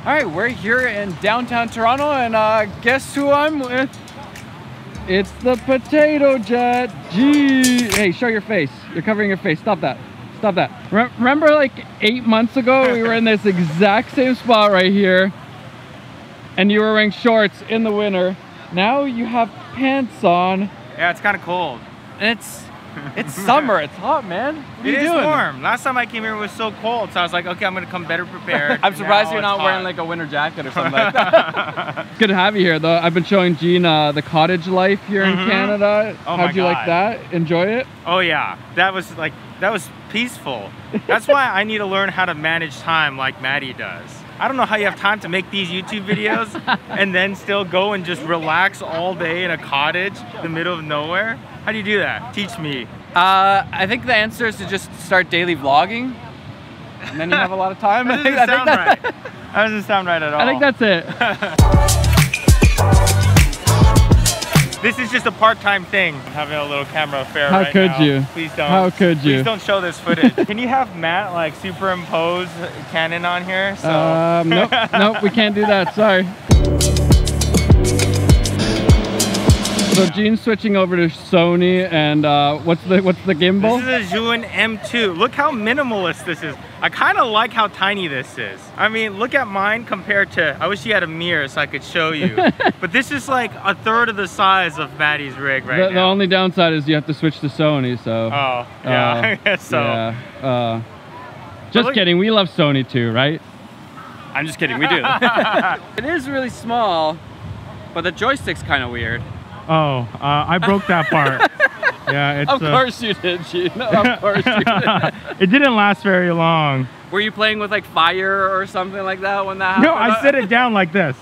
All right, we're here in downtown Toronto, and uh, guess who I'm with? It's the Potato Jet. Gee, hey, show your face. You're covering your face. Stop that. Stop that. Re remember, like eight months ago, we were in this exact same spot right here, and you were wearing shorts in the winter. Now you have pants on. Yeah, it's kind of cold. And it's it's summer. It's hot, man. What are you is doing? warm. Last time I came here it was so cold, so I was like, okay, I'm gonna come better prepared. I'm surprised Now you're it's not wearing like a winter jacket or something like that. it's good to have you here, though. I've been showing Gene uh, the cottage life here in Mhm. Canada. Oh How'd my you like that? Enjoy it? Oh yeah, that was like that was peaceful. That's why I need to learn how to manage time like Matti does. I don't know how you have time to make these YouTube videos and then still go and just relax all day in a cottage in the middle of nowhere. How do you do that? Teach me. Uh, I think the answer is to just start daily vlogging, and then you have a lot of time. That I think, doesn't I think sound that- right. That doesn't sound right at all. I think that's it. This is just a part-time thing. I'm having a little camera affair How right could now. you? Please don't. How could you? Please don't show this footage. Can you have Matt like superimpose Canon on here? So Um, nope, nope, we can't do that. Sorry. So Gene's switching over to Sony, and uh, what's the what's the gimbal? This is a Zhiyun M2. Look how minimalist this is. I kind of like how tiny this is. I mean, look at mine compared to, I wish you had a mirror so I could show you. but this is like a third of the size of Matti's rig right the, the only downside is you have to switch to Sony. So. oh, yeah. Uh, so, Yeah. Uh, just look- kidding. We love Sony too, right? I'm just kidding. We do. it is really small, but the joystick's kind of weird. Oh, uh, I broke that part. yeah, it's. Of uh, course you did, Gene. Of course you did. it didn't last very long. Were you playing with like fire or something like that when that happened? No. I set it down like this,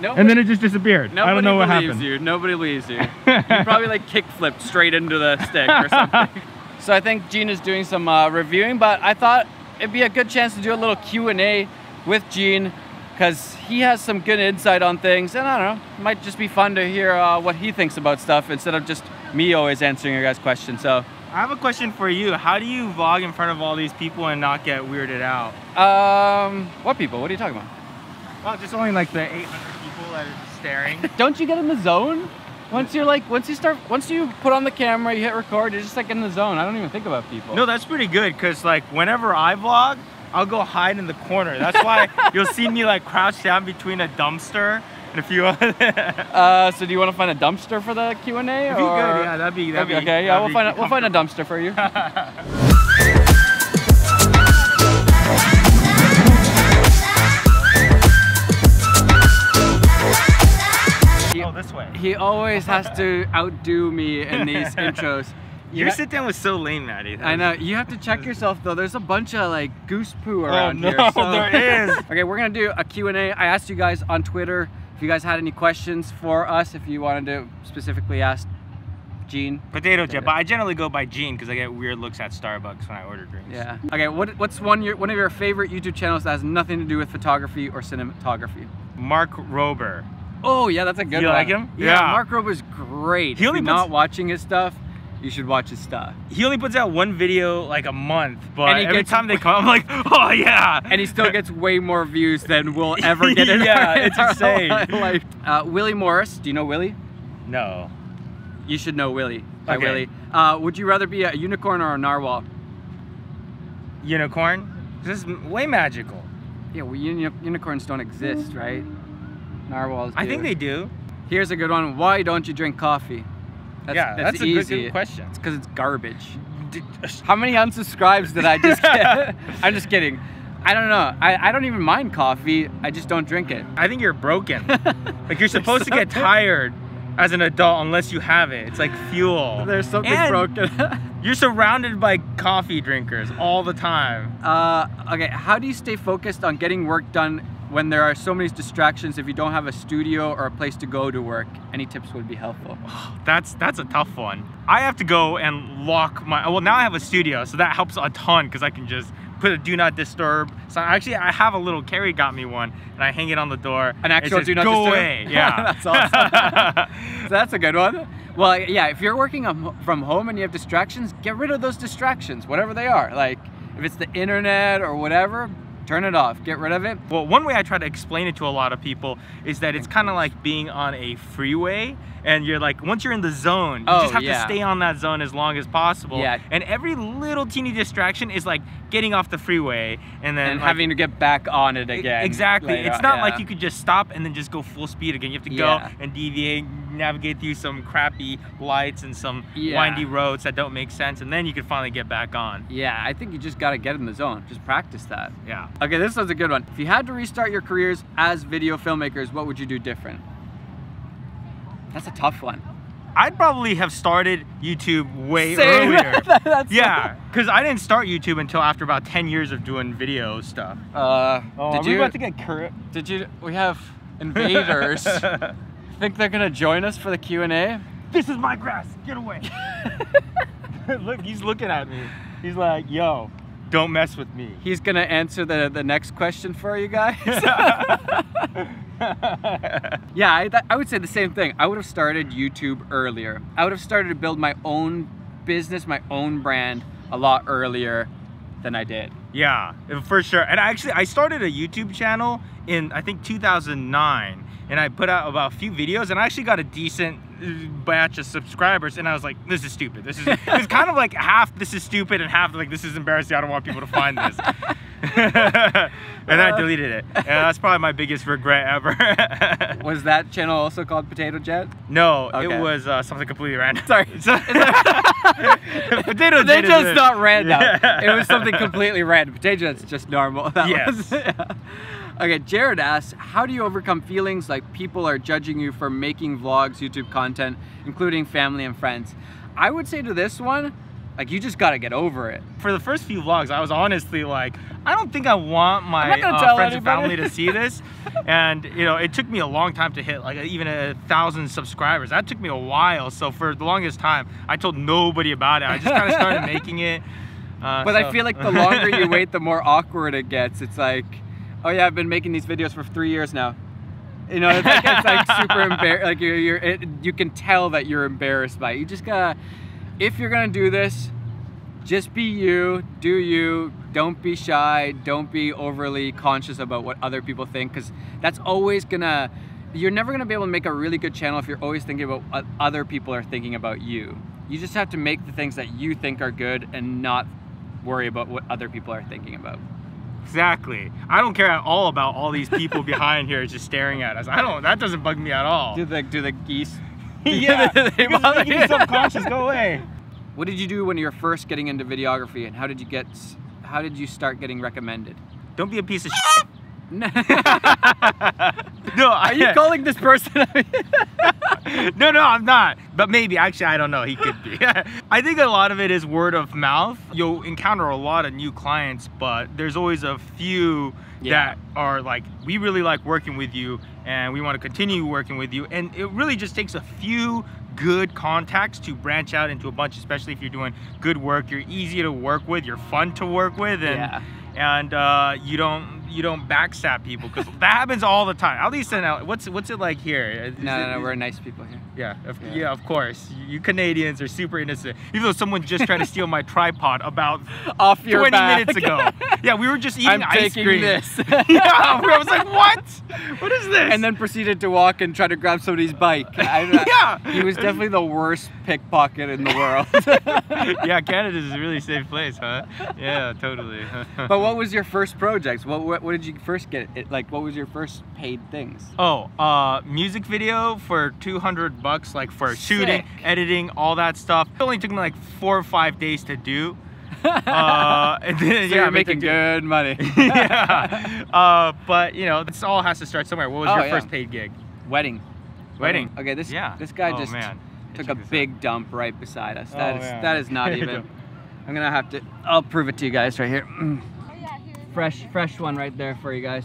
Nobody, and then it just disappeared. I nobody don't know what believes happened. you. Nobody believes you. you probably like kick flipped straight into the stick or something. so I think Gene is doing some uh, reviewing, but I thought it'd be a good chance to do a little Q&A with Gene because he has some good insight on things and I don't know, it might just be fun to hear uh, what he thinks about stuff instead of just me always answering your guys' questions. So I have a question for you. How do you vlog in front of all these people and not get weirded out? Um, what people? What are you talking about? Well, just only like the 800 people that are just staring. Don't you get in the zone? Once you're like, once you start, once you put on the camera, you hit record, you're just like in the zone. I don't even think about people. No, that's pretty good because like whenever I vlog, I'll go hide in the corner. That's why you'll see me like crouch down between a dumpster and a few other. Uh, so do you want to find a dumpster for the Q and A? That'd be good. Yeah, that'd be that'd Okay, be, okay, yeah, we'll find a, we'll find a dumpster for you. he, Oh, this way. he always has to outdo me in these intros. You Your sit down was so lame, Matti. I know. You have to check yourself though. There's a bunch of like goose poo Oh around no, here. so- there is. okay, we're gonna do a Q&A. I asked you guys on Twitter if you guys had any questions for us, if you wanted to specifically ask Gene. Potato Jet, but I generally go by Gene because I get weird looks at Starbucks when I order drinks. Yeah. Okay, what, what's one, your, one of your favorite YouTube channels that has nothing to do with photography or cinematography? Mark Rober. Oh, yeah, that's a good You one. like him? Yeah, Yeah. Mark Rober's great. He only you're puts- not watching his stuff, you should watch his stuff. He only puts out one video like a month, but every gets- time they come, I'm like, oh yeah. And he still gets way more views than we'll ever get in Yeah, our, it's insane. life. Uh, Willie Morris, do you know Willie? No. You should know Willie. By Okay. Willie. Uh, would you rather be a unicorn or a narwhal? Unicorn. This is way magical. Yeah, well, uni- unicorns don't exist, right? Narwhals do. I think they do. Here's a good one. Why don't you drink coffee? Yeah, that's, a good, easy. good question. It's because it's garbage. How many unsubscribes did I just get? I'm just kidding. I don't know. I, I don't even mind coffee. I just don't drink it. I think you're broken. like you're supposed to get tired as an adult unless you have it. It's like fuel. There's something And broken. You're surrounded by coffee drinkers all the time. uh, okay, how do you stay focused on getting work done when there are so many distractions if you don't have a studio or a place to go to work? Any tips would be helpful. That's that's a tough one. I have to go and lock my. Well, now I have a studio, so that helps a ton because I can just put a do not disturb. So actually, I have a little. Carrie got me one, and I hang it on the door. An actual says, do not go disturb? away. Yeah, That's awesome. So that's a good one. Well, yeah, if you're working from home and you have distractions, get rid of those distractions, whatever they are. Like if it's the internet or whatever, Turn it off. Get rid of it. Well, one way I try to explain it to a lot of people is that it's kind of like being on a freeway and you're like, once you're in the zone, you Oh, just have yeah. to stay on that zone as long as possible. Yeah. And every little teeny distraction is like getting off the freeway and then and like, having to get back on it again. Exactly. later it's not yeah. like you could just stop and then just go full speed again. You have to go and deviate, navigate through some crappy lights and some Yeah. windy roads that don't make sense, and then you can finally get back on. Yeah, I think you just got to get in the zone. Just practice that. Yeah. Okay, this one's a good one. If you had to restart your careers as video filmmakers, what would you do different? That's a tough one. I'd probably have started YouTube way Same. earlier. That's- yeah, because I didn't start YouTube until after about 10 years of doing video stuff. Uh, did you? We about to get current? Did you? We have invaders. Think they're gonna join us for the Q and A? this is my grass. Get away. Look, he's looking at me. He's like, yo, don't mess with me. He's gonna answer the the next question for you guys. yeah, I, th- I would say the same thing. I would have started YouTube earlier. I would have started to build my own business, my own brand a lot earlier than I did. Yeah, for sure. And actually, I started a YouTube channel in I think 2009, and I put out about a few videos, and I actually got a decent batch of subscribers. And I was like, this is stupid. This is it's kind of like half this is stupid and half like this is embarrassing. I don't want people to find this. and I deleted it. And that's probably my biggest regret ever. Was that channel also called Potato Jet? no, Okay. it was uh, something completely random. Sorry. Potato They Jet is just not random. Yeah. It was something completely random. Potato Jet's just normal. That Yes. was- okay, Jared asks, how do you overcome feelings like people are judging you for making vlogs, YouTube content, including family and friends? I would say to this one, like you just gotta get over it. for the first few vlogs, I was honestly like, I don't think I want my uh, friends and family to see this. and you know, it took me a long time to hit like even a thousand subscribers. That took me a while. So for the longest time, I told nobody about it. I just kind of started making it. Uh, But I feel like the longer you wait, the more awkward it gets. It's like, oh yeah, I've been making these videos for three years now. You know, it's like, it's like super embarrassed. Like you're, you're it, you can tell that you're embarrassed by it. You just gotta, if you're gonna do this, just be you, do you. Don't be shy. Don't be overly conscious about what other people think, because that's always gonna. You're never gonna be able to make a really good channel if you're always thinking about what other people are thinking about you. You just have to make the things that you think are good and not worry about what other people are thinking about. exactly. I don't care at all about all these people behind here just staring at us. I don't. That doesn't bug me at all. Do the do the geese? yeah, They because bother you. subconscious. Go away. What did you do when you were first getting into videography, and how did you get? How did you start getting recommended? Don't be a piece of. No. no, Are you calling this person? no, no, I'm not. But maybe, actually, I don't know. He could be. I think a lot of it is word of mouth. You'll encounter a lot of new clients, but there's always a few Yeah. that are like, we really like working with you and we want to continue working with you. And it really just takes a few good contacts to branch out into a bunch, especially if you're doing good work. You're easy to work with, you're fun to work with, and Yeah. and uh, you don't you don't backstab people because that happens all the time. At least in. What's what's it like here? Is no, it- no, no, we're nice people here. Yeah, of, Yeah. yeah. of course. You Canadians are super innocent. Even though someone just tried to steal my tripod about Off 20 back. minutes ago. Yeah, we were just eating I'm ice taking cream. this. yeah, I was like, what? What is this? and then proceeded to walk and try to grab somebody's bike. I, Yeah. He was definitely the worst pickpocket in the world. yeah, Canada is a really safe place, huh? Yeah, totally. but what was your first project? What, what, what did you first get? It, like, what was your first paid things? Oh, uh, music video for 200 bucks, like for shooting, editing, all that stuff. It only took me like four or five days to do. Uh, and then, So yeah, you're I made the making good money. yeah. Uh, but you know, this all has to start somewhere. What was Oh, your yeah. first paid gig? Wedding. Wedding. Okay, this Yeah. this guy Oh, just man. took Check a this out. big dump right beside us. Oh, That is man. that is not even. I'm gonna have to. I'll prove it to you guys right here. Fresh, fresh one right there for you guys.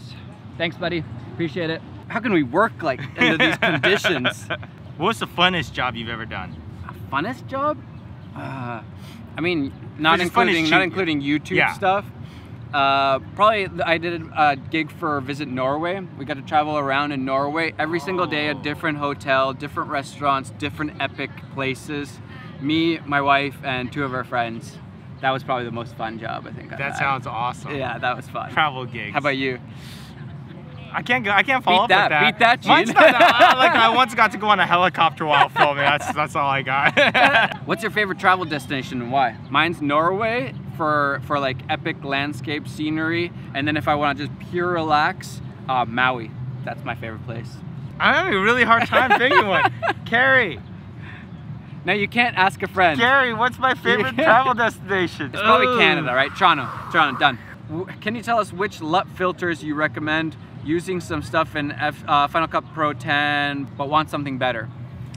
Thanks, buddy. Appreciate it. How can we work like under these conditions? What's the funnest job you've ever done? A Funnest job? Uh, I mean, not Which is fun is including not including YouTube Yeah. stuff. Uh, probably I did a gig for Visit Norway. We got to travel around in Norway every single day, a Oh. different hotel, different restaurants, different epic places. Me, my wife, and two of our friends. That was probably the most fun job I think. I've That sounds awesome. Yeah, that was fun. Travel gigs. How about you? I can't go. I can't follow Beat up that, with beat that, Mine's not that- I- like I once got to go on a helicopter while filming. That's that's all I got. What's your favorite travel destination and why? Mine's Norway for for like epic landscape scenery, and then if I want to just pure relax, uh, Maui. That's my favorite place. I'm having a really hard time picking one. Carrie, Now you can't ask a friend. Gary, what's my favorite travel destination? It's probably Ugh. Canada, right? Toronto. Toronto, done. Can you tell us which LUT filters you recommend using some stuff in F, uh, Final Cut Pro 10, but want something better?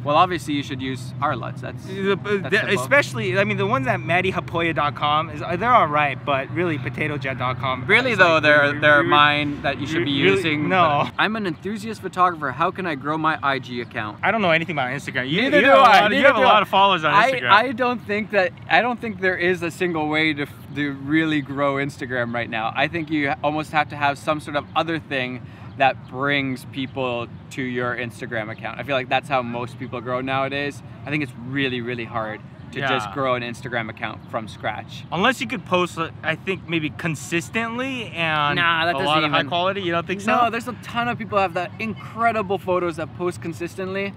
Well, obviously you should use our LUTs. That's, The- that's especially, I mean, the ones at MattiHaapoja.com is uh, they're all right, but really PotatoJet.com. Really though, like, they're re- they're re- mine that you should be really- using. no. I'm an enthusiast photographer. How can I grow my IG account? I don't know anything about Instagram. You, Neither you do I. lot neither you have a lot of followers on I, Instagram. I don't think that I don't think there is a single way to, to really grow Instagram right now. I think you almost have to have some sort of other thing that brings people to your Instagram account. I feel like that's how most people grow nowadays. I think it's really really hard to just grow an Instagram account from scratch. Unless you could post, I think maybe consistently and Nah, that a lot of high quality. You don't think so? No, there's a ton of people who have that incredible photos that post consistently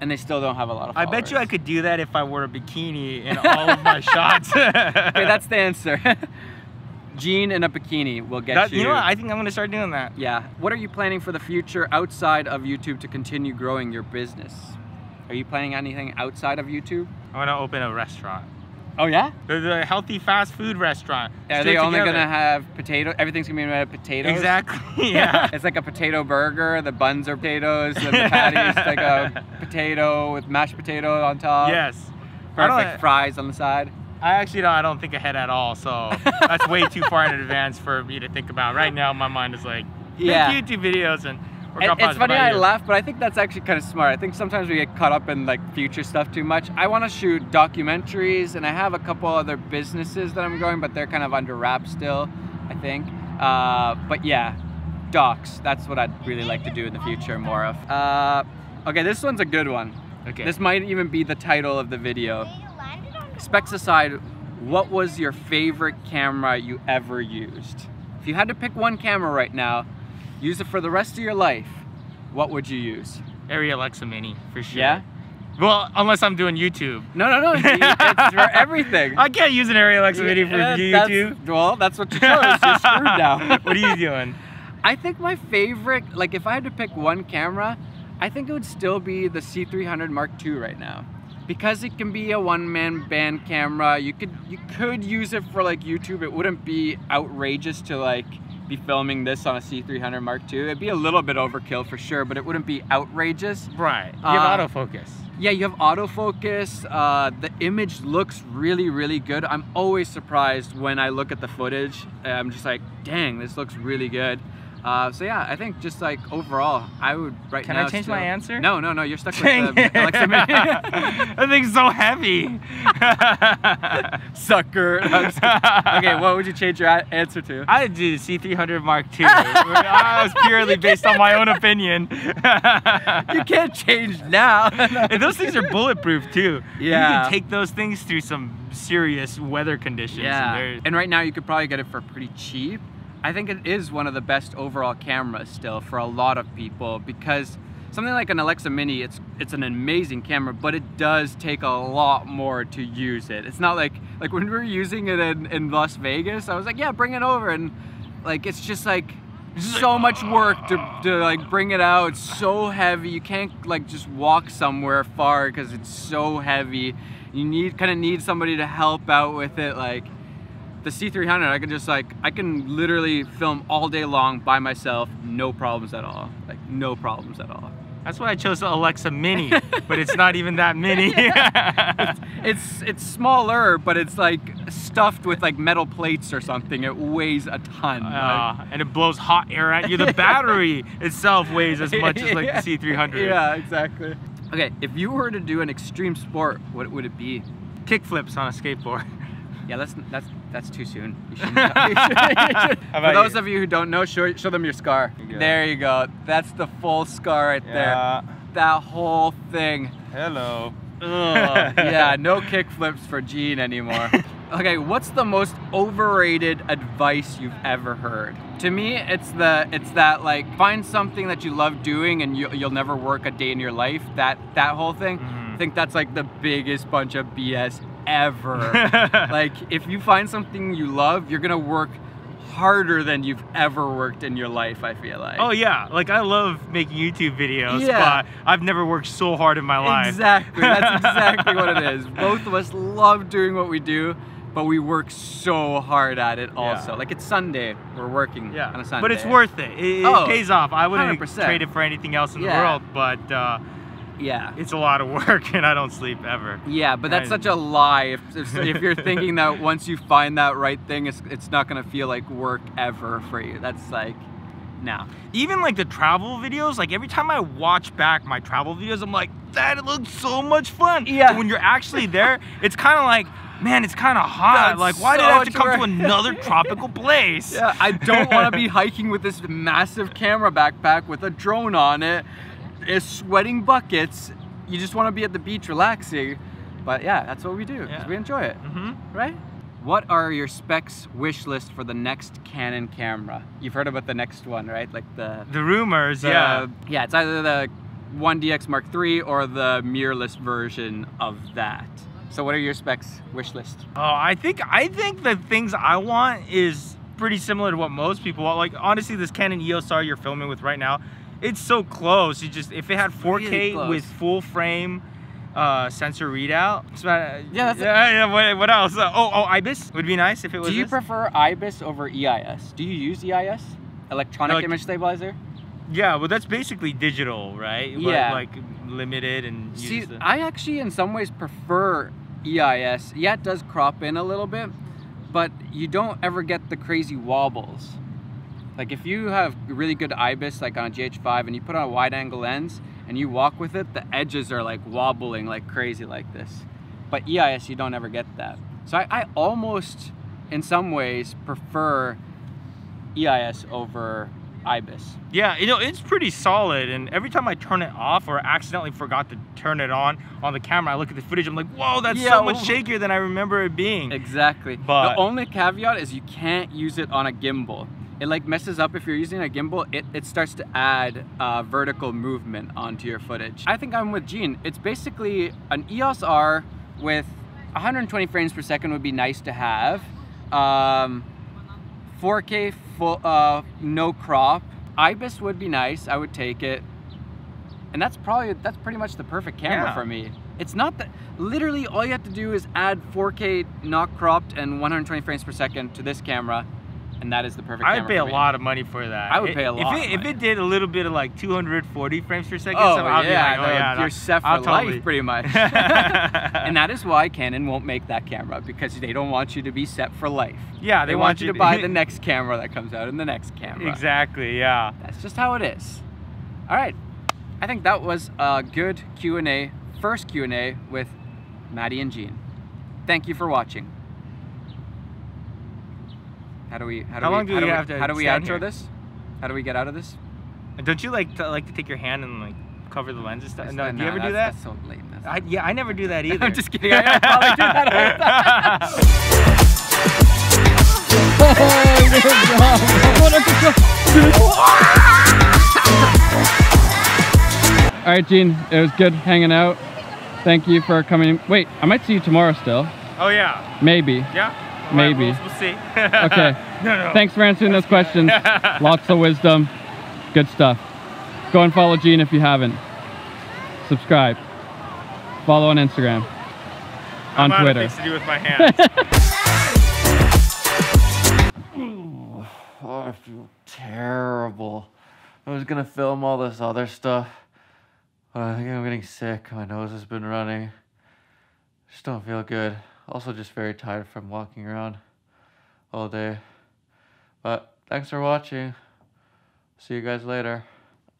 and they still don't have a lot of followers. I bet you I could do that if I wore a bikini in all of my shots. Okay, that's the answer. Gene in a bikini will get That- you. you know what? I think I'm gonna start doing that. Yeah. What are you planning for the future outside of YouTube to continue growing your business? Are you planning anything outside of YouTube? I want to open a restaurant. Oh yeah? There's a healthy fast food restaurant. Are Stick they only together. gonna have potato? Everything's gonna be made of potatoes. Exactly. Yeah. it's like a potato burger. The buns are potatoes. And the patties like a potato with mashed potato on top. yes. Perfect fries on the side. I actually don't. I don't think ahead at all. So that's way too far in advance for me to think about. Right now, my mind is like, Yeah. YouTube videos and. It- it's funny I laugh, but I think that's actually kind of smart. I think sometimes we get caught up in like future stuff too much. I want to shoot documentaries, and I have a couple other businesses that I'm going, but they're kind of under wraps still. I think. Uh, but yeah, docs. That's what I'd really like to do in the future more of. Uh, okay, this one's a good one. Okay. This might even be the title of the video. Specs aside, what was your favorite camera you ever used? If you had to pick one camera right now, use it for the rest of your life, what would you use? Arri Alexa Mini for sure. Yeah? Well, unless I'm doing YouTube. No, no, no. It's for everything. I can't use an Arri Alexa Mini for that's- YouTube. Well, that's what you chose. You're screwed now. what are you doing? I think my favorite, like if I had to pick one camera, I think it would still be the C300 Mark II right now. Because it can be a one-man band camera, you could you could use it for like YouTube. It wouldn't be outrageous to like be filming this on a C300 Mark II. It'd be a little bit overkill for sure, but it wouldn't be outrageous. Right. You Uh, have autofocus. Yeah, you have autofocus. Uh, the image looks really, really good. I'm always surprised when I look at the footage. I'm just like, dang, this looks really good. Uh, so yeah, I think just like overall, I would right Can now. I change my answer? No, no, no. You're stuck Dang with the Alexa Mini. that thing's so heavy. Sucker. I'm just kidding. okay, what would you change your a- answer to? I did the C300 Mark II. I was purely based on my own opinion. You can't change now. and those things are bulletproof too. Yeah. You can take those things through some serious weather conditions. Yeah, they're- and right now you could probably get it for pretty cheap. I think it is one of the best overall cameras still for a lot of people because something like an Alexa Mini, it's it's an amazing camera, but it does take a lot more to use it. It's not like like when we were using it in, in Las Vegas, I was like, yeah, bring it over, and like it's just like so much work to, to like bring it out. It's so heavy. You can't like just walk somewhere far because it's so heavy. You need kind of need somebody to help out with it. Like the C300, I can just like I can literally film all day long by myself, no problems at all. Like no problems at all. That's why I chose the Alexa Mini, but it's not even that mini. It's it's smaller, but it's like stuffed with like metal plates or something. It weighs a ton. like- Uh, and it blows hot air at you. The battery itself weighs as much as like the C300. Yeah, exactly. Okay, if you were to do an extreme sport, what would it be? Kick flips on a skateboard. Yeah, that's that's that's too soon. You shouldn't- you should- you should- How For those you? of you who don't know, show, show them your scar. go. There you go. That's the full scar right there. That whole thing. Hello. Ugh. yeah, no kick flips for Gene anymore. Okay, what's the most overrated advice you've ever heard? To me, it's the it's that like find something that you love doing and you, you'll never work a day in your life. That that whole thing. Mhm. I think that's like the biggest bunch of BS ever. like if you find something you love, you're gonna work harder than you've ever worked in your life. I feel like. Oh yeah, like I love making YouTube videos, Yeah. but I've never worked so hard in my life. Exactly. That's exactly what it is. Both of us love doing what we do, but we work so hard at it also. Yeah. Like it's Sunday, we're working Yeah, on a Sunday. but it's worth it. It, it Oh, pays off. I wouldn't 100%. trade it for anything else in Yeah. the world, but uh, Yeah. it's a lot of work, and I don't sleep ever. Yeah, but that's I- such a lie. If, if, if you're thinking that once you find that right thing, it's, it's not gonna feel like work ever for you. That's like, nah. Even like the travel videos, like every time I watch back my travel videos, I'm like, that looks so much fun. Yeah. But when you're actually there, it's kind of like, man, it's kind of hot. That's like, why did I have to come to another tropical place? Yeah, I don't want to be hiking with this massive camera backpack with a drone on it, it's sweating buckets. You just want to be at the beach relaxing. But yeah, that's what we do Yeah. we enjoy it, Mm-hmm. right? What are your specs wish list for the next Canon camera? You've heard about the next one, right? Like the, The rumors, the yeah. yeah, it's either the 1DX Mark III or the mirrorless version of that. So what are your specs wish list? Oh, I think I think the things I want is pretty similar to what most people want. Like honestly, this Canon EOS R you're filming with right now, it's so close. You just if it had 4K really with full frame uh, sensor readout. it's about- Yeah, that's- yeah. yeah what, what else? Uh, oh, oh, IBIS would be nice if it was. Do you this. prefer IBIS over EIS? Do you use EIS? Electronic Like- image stabilizer? Yeah, well, that's basically digital, right? Yeah. Like limited and. See, the- I actually in some ways prefer EIS. Yeah, it does crop in a little bit, but you don't ever get the crazy wobbles. Like if you have really good IBIS like on a GH5 and you put on a wide angle lens and you walk with it, the edges are like wobbling like crazy like this. But EIS, you don't ever get that. So I, I almost, in some ways, prefer EIS over IBIS. Yeah, you know, it's pretty solid. And every time I turn it off or accidentally forgot to turn it on on the camera, I look at the footage, I'm like, whoa, that's Yeah, so much shakier than I remember it being. Exactly. But- the only caveat is you can't use it on a gimbal. It like messes up if you're using a gimbal. It, it starts to add uh, vertical movement onto your footage. I think I'm with Gene. It's basically an EOS R with 120 frames per second would be nice to have. Um, 4K full, uh, no crop. IBIS would be nice. I would take it. And that's probably that's pretty much the perfect camera Yeah. for me. It's not that literally all you have to do is add 4K not cropped and 120 frames per second to this camera, and that is the perfect I would pay a me. lot of money for that. I would It- pay a lot If of it, if it did a little bit of like 240 frames per second, Oh so I'll yeah, be like, oh yeah, you're set for I'll life totally- pretty much. and that is why Canon won't make that camera because they don't want you to be set for life. Yeah, They, want, you to buy the next camera that comes out and the next camera. Exactly. Yeah. That's just how it is. All right. I think that was a good Q&A, first Q&A with Matti and Gene. Thank you for watching. How do we how do How we long do how we do have to how do we stand outro here? this? How do we get out of this? Don't you like to like to take your hand and like cover the lens and stuff? No, That's- do you ever do that? That's so lame. That's I, yeah, I never do that either. I'm just kidding. I probably do that All right, Gene. It was good hanging out. Thank you for coming. Wait, I might see you tomorrow still. oh yeah, Maybe. yeah. All Maybe. we'll, we'll see. Okay. no, no. Thanks for answering those questions. Lots of wisdom. Good stuff. Go and follow Gene if you haven't. Subscribe. Follow on Instagram. On I'm out of Twitter. things to do with my hands. Oh, I feel terrible. I was gonna film all this other stuff, but I think I'm getting sick. My nose has been running. Just don't feel good. Also, just very tired from walking around all day. But thanks for watching. See you guys later.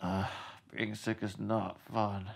Uh, being sick is not fun.